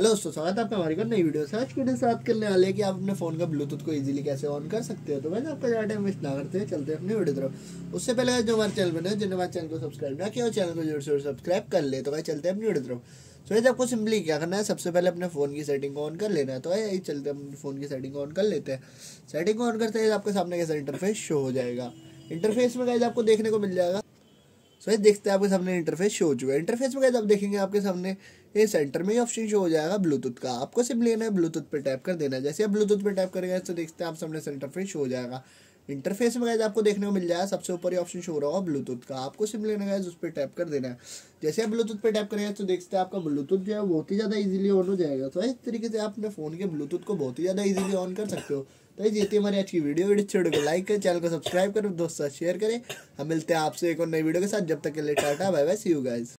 Hello दोस्तों, स्वागत है आपका हमारी नई वीडियो से। आज वीडियो से बात करने वाले हैं कि आप अपने फ़ोन का ब्लूटूथ को इजीली कैसे ऑन कर सकते हो। तो वैसे आपका ज़्यादा टाइम वेस्ट ना करते हैं चलते हैं अपनी वीडियो तरफ़। उससे पहले जो हमारे चैनल बने जिन्होंने हमारे चैनल को सब्सक्राइब ना किया चैनल को ज़रूर से सब्सक्राइब कर ले। तो भाई, चलते हैं अपनी वीडियो तरफ़। तो वैसे आपको सिंपली क्या करना है, सबसे पहले अपने फ़ोन की सेटिंग को ऑन कर लेना है। तो यही चलते हैं फ़ोन की सेटिंग को ऑन कर लेते हैं। सेटिंग को ऑन करते हैं आपके सामने कैसा इंटरफेस शो हो जाएगा। इंटरफेस में गाइज़ आपको देखने को मिल जाएगा। सो ये देखते हैं आपके सामने इंटरफेस शो हो चुका है। इंटरफेस में आप देखेंगे आपके सामने ये सेंटर में ही ऑप्शन शो हो जाएगा ब्लूटूथ का। आपको सिर्फ़ लेना है ब्लूटूथ पे टैप कर देना है। जैसे आप ब्लूटूथ पे टैप करेंगे तो देखते हैं आप सामने सेंटर पर शो हो जाएगा। इंटरफेस में गए आपको देखने को मिल जाएगा। सबसे ऊपर ही ऑप्शन शो रहा होगा ब्लूटूथ का। आपको सिम लेना है, उस पर टैप कर देना है। जैसे आप ब्लूटूथ पे टैप करेंगे तो देखते हैं आपका ब्लूटूथ जो है बहुत ही ज़्यादा इजीली ऑन हो जाएगा। तो इस तरीके से आप अपने फ़ोन के ब्लूटूथ को बहुत ही ज़्यादा इजीली ऑन कर सकते हो। तो ये थी हमारी आज की वीडियो वीडियो छोड़ को लाइक करें चैनल को सब्सक्राइब करें, दोस्तों शेयर करें। हम मिलते हैं आपसे एक और नई वीडियो के साथ। जब तक के लिए tata bye bye see you guys